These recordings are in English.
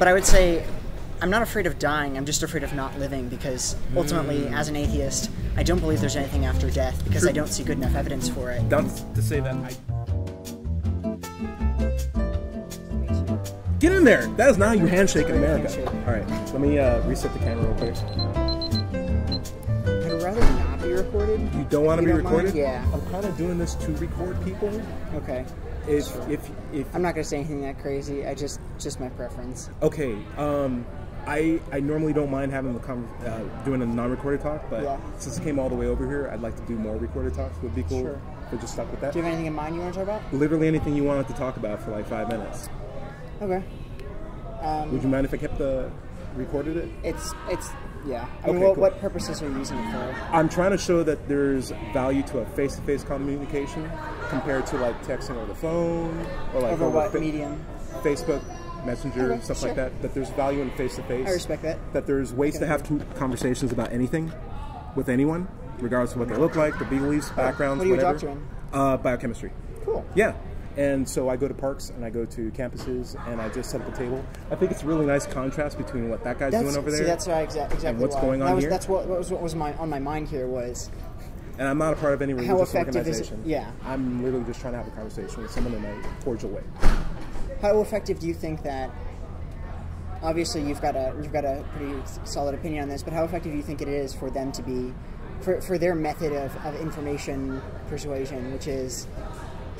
but I would say I'm not afraid of dying. I'm just afraid of not living because ultimately, as an atheist, I don't believe there's anything after death because I don't see good enough evidence for it. That's to say that I. Get in there! That is not your handshake in America. Handshake. All right, let me uh, reset the camera real quick. I'd rather not be recorded. You don't want to be don't mind? recorded? Yeah. I'm kind of doing this to record people. Okay. If if if I'm not gonna say anything that crazy. I just just my preference. okay, um, I I normally don't mind having the con- uh, doing a non-recorded talk, but Yeah. since it came all the way over here, I'd like to do more recorded talks. Would be cool. Sure. We're just stuck with that. Do you have anything in mind you want to talk about? Literally anything you wanted to talk about for like five minutes. Okay. Um, Would you mind if I kept the recorded it? it's it's yeah. I mean, what, cool. what purposes are you using it for? I'm trying to show that there's value to a face-to-face communication compared to like texting over the phone or like Over over what medium? Facebook, Messenger, Okay, stuff sure. like that. That there's value in face-to-face. I respect that. That there's ways to have conversations about anything with anyone, regardless of what they look like, their beliefs, backgrounds, What do you whatever. doctor in? Uh, biochemistry. Cool. Yeah. And so I go to parks and I go to campuses and I just set up a table. I think it's a really nice contrast between what that guy's That's, doing over there. See, that's right, exa- exactly what's why. going that on was, here? That's what, what was what was my on my mind here was and I'm not a part of any religious is it- organization. yeah. I'm literally just trying to have a conversation with someone in a cordial way. how effective do you think that? Obviously, you've got a you've got a pretty solid opinion on this, but how effective do you think it is for them to be, for, for their method of, of information persuasion, which is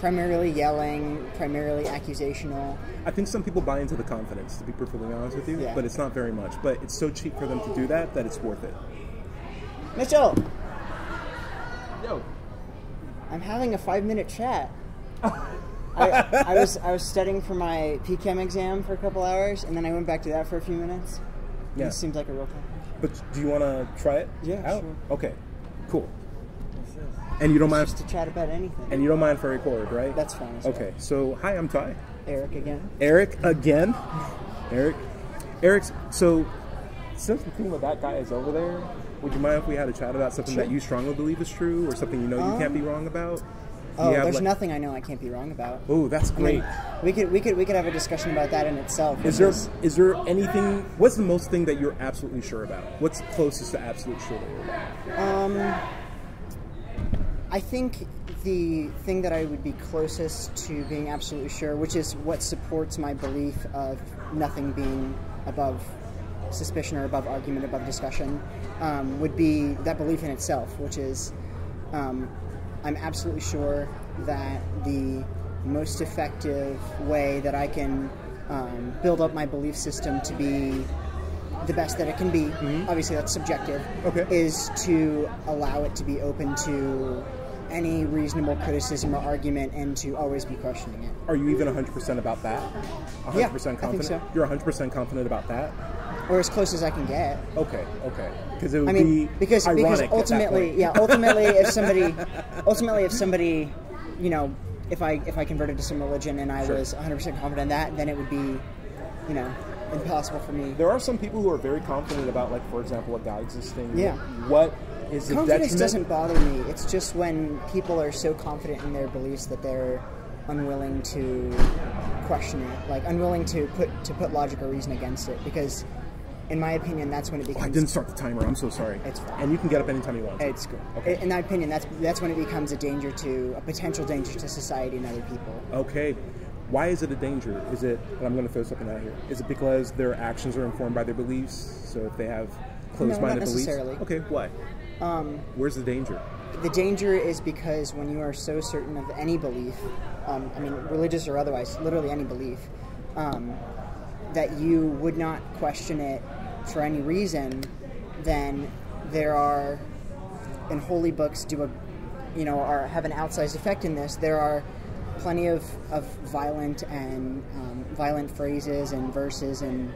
primarily yelling, primarily accusational. I think some people buy into the confidence, to be perfectly honest with you, Yeah. but it's not very much. But it's so cheap for them to do that that it's worth it. Mitchell, Yo. I'm having a five minute chat. I, I was I was studying for my PChem exam for a couple hours, and then I went back to that for a few minutes. Yeah. This seems like a real time. But do you want to try it? Yeah, out? sure. Okay, cool. And you don't mind? Just to chat about anything. And you don't mind for I record, right? That's fine. as well. Okay, so hi, I'm Ty. Eric again. Eric again. Eric. Eric's. So, since the theme of that guy is over there, would you mind if we had a chat about something Sure. that you strongly believe is true, or something you know you can't be um, wrong about? Oh, there's like- nothing I know I can't be wrong about. Oh, that's I great. mean, we could we could we could have a discussion about that in itself. Is there is there anything? What's the most thing that you're absolutely sure about? What's closest to absolute sure that um, you're about? I think the thing that I would be closest to being absolutely sure, which is what supports my belief of nothing being above suspicion or above argument, above discussion, um, would be that belief in itself, which is um, I'm absolutely sure that the most effective way that I can um, build up my belief system to be the best that it can be, obviously that's subjective, Okay. is to allow it to be open to any reasonable criticism or argument and to always be questioning it. Are you even 100% about that? 100% Yeah, I think confident? so. You're 100% confident about that? Or as close as I can get. Okay, okay. Because it would I mean, be because because ironic at that ultimately, yeah, ultimately, if somebody, ultimately, if somebody, you know, if I if I converted to some religion and I Sure. was 100 percent confident in that, then it would be, you know, impossible for me. There are some people who are very confident about, like, for example, a God existing. Yeah. What is Confidence doesn't bother me. It's just when people are so confident in their beliefs that they're unwilling to question it, like unwilling to put to put logic or reason against it. Because, in my opinion, that's when it becomes. Oh, I didn't start the timer. I'm so sorry. It's fine. And you can get up anytime you want. It's good. Okay. In my opinion, that's that's when it becomes a danger to a potential danger to society and other people. Okay. Why is it a danger? Is it, and I'm going to throw something out here, is it because their actions are informed by their beliefs? So if they have closed not minded beliefs? necessarily. Okay, why? Um, Where's the danger? The danger is because when you are so certain of any belief, um, I mean, religious or otherwise, literally any belief, um, that you would not question it for any reason, then there are, and holy books do a, you know, are have an outsized effect in this. There are plenty of, of violent and um, violent phrases and verses in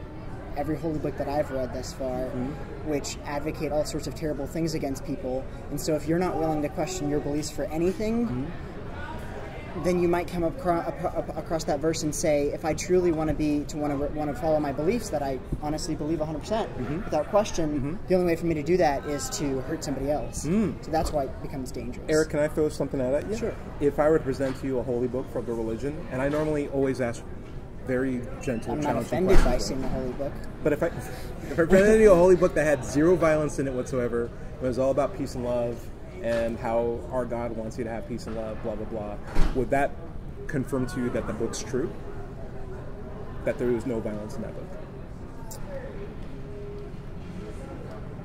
every holy book that I've read thus far, mm-hmm. which advocate all sorts of terrible things against people. And so, if you're not willing to question your beliefs for anything, mm-hmm. then you might come across, across that verse and say, if I truly want to be to want to want to follow my beliefs that I honestly believe 100 percent mm-hmm. without question, the only way for me to do that is to hurt somebody else. Mm. So that's why it becomes dangerous. Eric, can I throw something out at you? Sure. If I were to present to you a holy book from the religion, and I normally always ask very gentle, I'm not offended by seeing the holy book. But if I if I presented you a holy book that had zero violence in it whatsoever, it was all about peace and love and how our God wants you to have peace and love, blah blah blah, would that confirm to you that the book's true? That there is no violence in that book?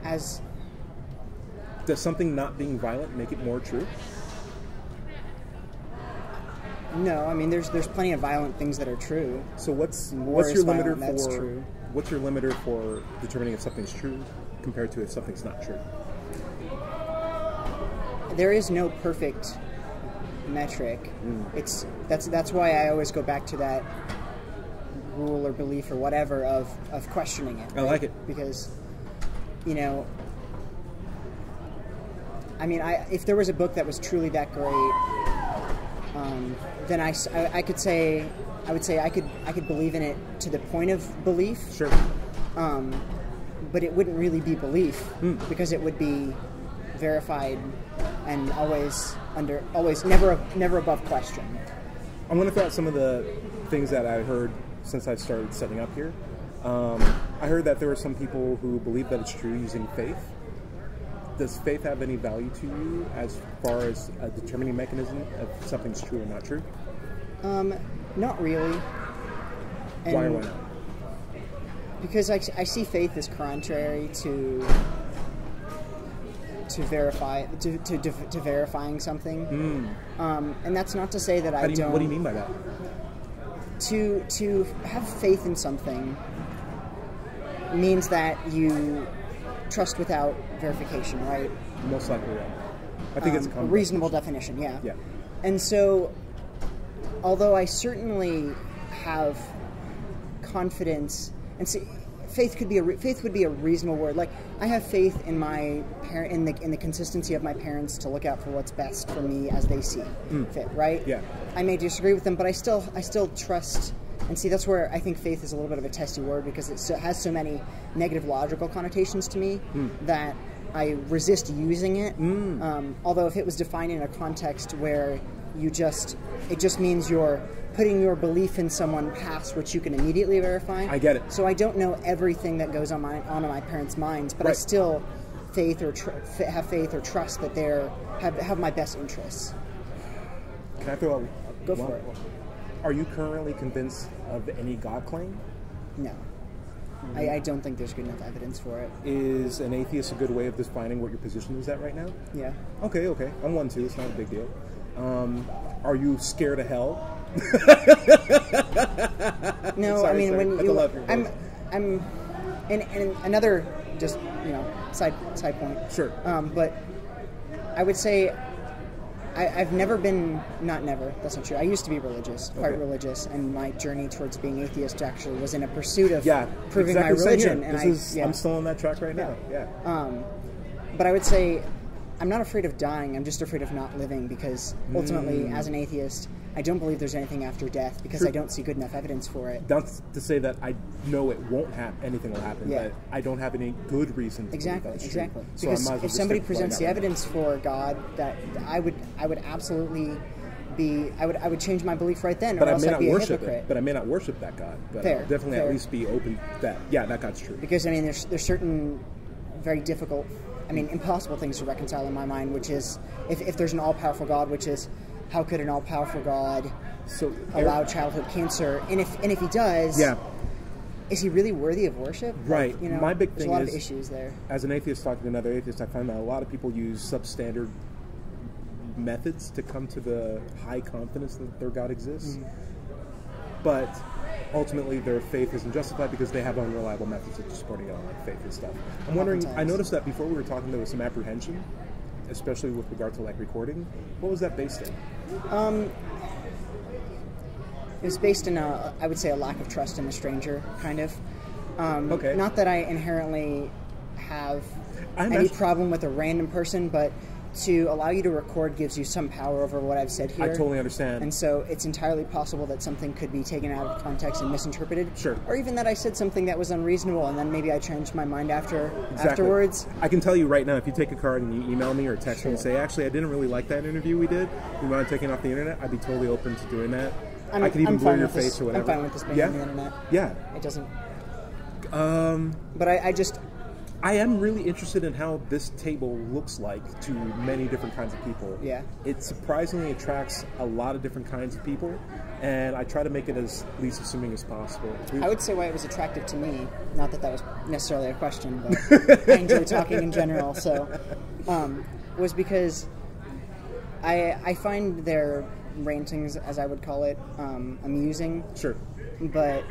As Does something not being violent make it more true? No, I mean, there's there's plenty of violent things that are true. So what's what's your limiter violent, for true. what's your limiter for determining if something's true compared to if something's not true? There is no perfect metric. Hmm. It's that's that's why I always go back to that rule or belief or whatever of of questioning it. I like it. because you know. I mean, I, if there was a book that was truly that great, um, then I could say I would say I could I could believe in it to the point of belief, Sure. um, but it wouldn't really be belief Hmm. because it would be verified and always under always never never above question. I'm going to throw out some of the things that I heard since I started setting up here. Um, I heard that there are some people who believe that it's true using faith. Does faith have any value to you as far as a determining mechanism if something's true or not true? Um, not really. And why or why not? Because I, I see faith as contrary to to verify to, to, to verifying something, um, and that's not to say that. How I do don't. what do you mean by that? to to have faith in something means that you trust without verification, right? Most likely, yeah. I think it's a Um, reasonable definition, yeah. Yeah. And so, although I certainly have confidence, and see, faith could be a re- faith would be a reasonable word. Like I have faith in my parent in the in the consistency of my parents to look out for what's best for me as they see fit. Right. Mm. Yeah. I may disagree with them, but I still I still trust. And see, that's where I think faith is a little bit of a testy word because it so, has so many negative logical connotations to me Hmm. that I resist using it. Um, although, if it was defined in a context where you just, it just means you're putting your belief in someone past which you can immediately verify. I get it. So I don't know everything that goes on my on my parents' minds, but I still faith or tr- have faith or trust that they're have have my best interests. Can I throw out Go one- for it. Are you currently convinced of any God claim? No. I, I don't think there's good enough evidence for it. Is an atheist a good way of defining what your position is at right now? Yeah. Okay, okay. I'm one too. It's not a big deal. Um, are you scared of hell? No, Sorry, I mean sorry. when you, your I'm. I'm, and, and another just you know side side point. Sure. Um, but I would say I, I've never been not never. That's not true. I used to be religious, quite Okay. religious, and my journey towards being atheist actually was in a pursuit of Yeah, proving exactly my the same here. religion. And I, is, yeah. I'm still on that track right now. Yeah. Um, but I would say I'm not afraid of dying. I'm just afraid of not living because ultimately, as an atheist, I don't believe there's anything after death because True. I don't see good enough evidence for it. That's to say that I know it won't happen. Anything will happen, Yeah. but I don't have any good reason. To Exactly, exactly. So because well if somebody presents the right evidence for God, that I would, I would absolutely be, I would, I would change my belief right then, but or I may not be worship it. But I may not worship that God. But Fair, I'll definitely fair. at least be open that yeah, that God's true. because I mean, there's there's certain very difficult, I mean, impossible things to reconcile in my mind, which is if, if there's an all powerful God, which is how could an all powerful God So allow childhood cancer? And if and if he does, yeah, is he really worthy of worship? Like, Right. you know, My big there's thing a lot is- of issues there. as an atheist talking to another atheist, I find that a lot of people use substandard methods to come to the high confidence that their God exists. Mm-hmm. But ultimately, their faith isn't justified because they have unreliable methods of supporting God, like faith and stuff. I'm wondering. I noticed that before we were talking, there was some apprehension, especially with regard to like recording. What was that based in? It was based in a, I would say, a lack of trust in a stranger, kind of. Um, Okay. Not that I inherently have I any imagine- problem with a random person, but to allow you to record gives you some power over what I've said here. I totally understand. And so it's entirely possible that something could be taken out of context and misinterpreted. Sure. Or even that I said something that was unreasonable, and then maybe I changed my mind after Exactly. afterwards. I can tell you right now, if you take a card and you email me or text me and say, actually, I didn't really like that interview we did, to take it off the internet, I'd be totally open to doing that. I'm, I could even blur your with this- face or whatever. I'm fine with this being yeah? on the internet. Yeah. It doesn't. Um, But I, I just I am really interested in how this table looks like to many different kinds of people. Yeah. It surprisingly attracts a lot of different kinds of people, and I try to make it as least assuming as possible. I would say why it was attractive to me. Not that that was necessarily a question, but I enjoy talking in general. So, um, was because I I find their rantings, as I would call it, um, amusing. Sure. but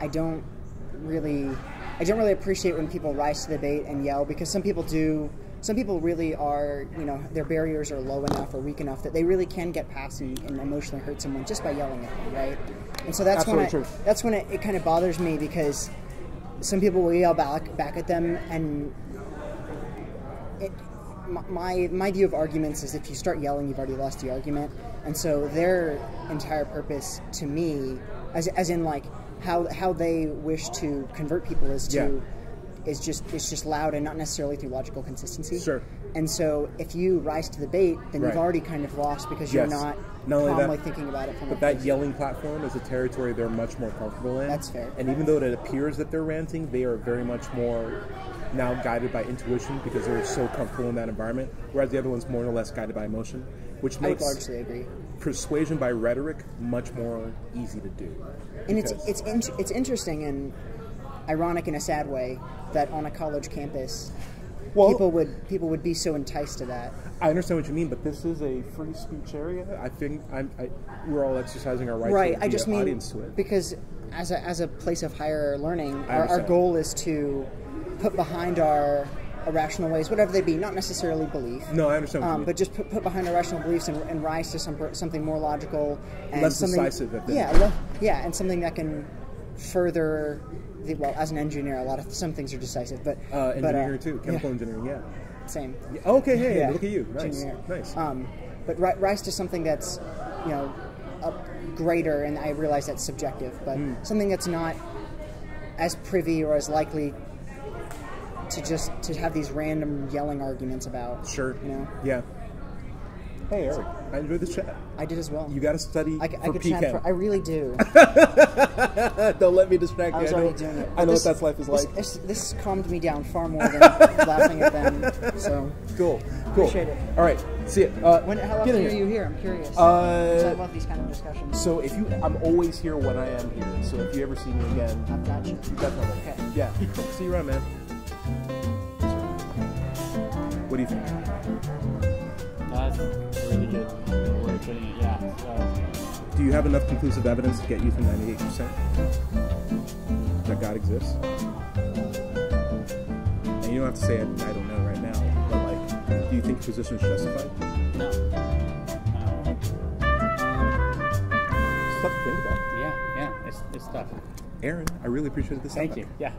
I don't really I don't really appreciate when people rise to the bait and yell because some people do some people really are you know their barriers are low enough or weak enough that they really can get past and, and emotionally hurt someone just by yelling at them right and so that's when I, true. that's when it, it kind of bothers me because some people will yell back back at them and it, my- my my view of arguments is if you start yelling, you've already lost the argument, and so their entire purpose to me, as, as in like how how they wish to convert people is to Yeah. is just is just loud and not necessarily through logical consistency. Sure. And so if you rise to the bait, then Right. you've already kind of lost because you're not, Not only that, thinking about it from But that place. yelling platform is a territory they're much more comfortable in. That's fair. And even though it appears that they're ranting, they are very much more now guided by intuition because they're so comfortable in that environment. Whereas the other one's more or less guided by emotion, which I would makes largely agree. Persuasion by rhetoric much more easy to do. and it's it's in, it's interesting and ironic in a sad way that on a college campus, Well- people would people would be so enticed to that. I understand what you mean, but this is a free speech area. I think I'm, I, we're all exercising our right, right. to I just mean audience to it. because as a as a place of higher learning, our, our goal is to put behind our irrational ways, whatever they be, not necessarily belief. No, I understand what Um, but just put, put behind irrational beliefs and, and rise to some, something more logical and Less something, decisive. Yeah, le- yeah, and something that can further. The, well, as an engineer, a lot of some things are decisive, but uh, but, engineering too, chemical yeah, engineering. Yeah. same. Yeah, Okay, hey, Yeah. look at you. Nice, Engineer. nice. Um, but ri- rise to something that's, you know, greater, and I realize that's subjective, but Hmm. something that's not as privy or as likely to just to have these random yelling arguments about. Sure. You know, Yeah. Hey, Eric. I enjoyed the chat. I did as well. You got to study I, c- I for could PChem. chat for, I really do. Don't let me distract I you. was I know, already doing it. I know This- what that's life is like. This, this calmed me down far more than laughing at them. So, Cool. Cool. Appreciate it. All right. See ya. Uh, when, how often are you here? I'm curious. 'Cause I Uh, love these kind of discussions. so if you, I'm always here when I am here. So if you ever see me again, I've got you. definitely. Okay. Yeah. See you around, man. Do you think? That's really good way of putting it. Yeah. So, Do you have enough conclusive evidence to get you to 98% that God exists? And you don't have to say I, I don't know right now, but like, do you think your position is justified? no. It's tough to think about. yeah. Yeah. It's it's tough. Aaron, I really appreciated this. Thank time. you. Yeah.